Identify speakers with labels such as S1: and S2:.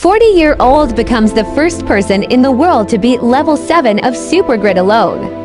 S1: 40-year-old becomes the first person in the world to beat level 7 of Super Grid alone.